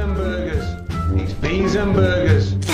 and burgers. It's beans and burgers.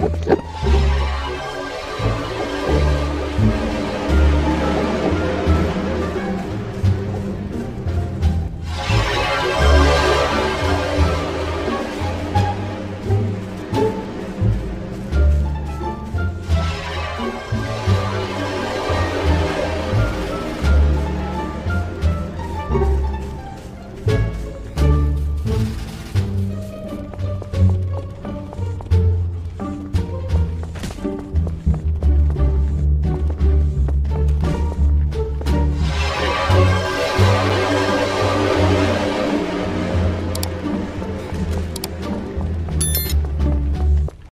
Yeah.